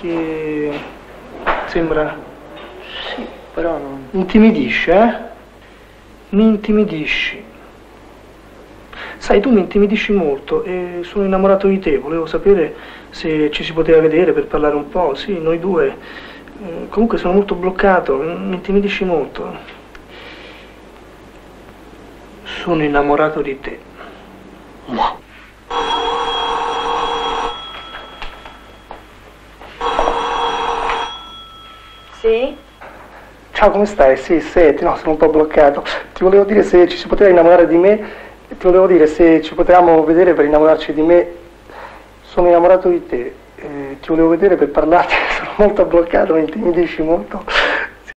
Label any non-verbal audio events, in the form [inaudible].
che sembra... Sì, però non... Intimidisce, eh? Mi intimidisci. Sai, tu mi intimidisci molto e sono innamorato di te. Volevo sapere se ci si poteva vedere per parlare un po'. Sì, noi due. Eh, comunque sono molto bloccato, mi intimidisci molto. Sono innamorato di te. No. Sì? Ciao, come stai? Sì, senti, no, sono un po' bloccato. Ti volevo dire se ci si poteva innamorare di me, ti volevo dire se ci potevamo vedere per innamorarci di me. Sono innamorato di te, eh, ti volevo vedere per parlarti, [laughs] sono molto bloccato, mi intimidisci molto.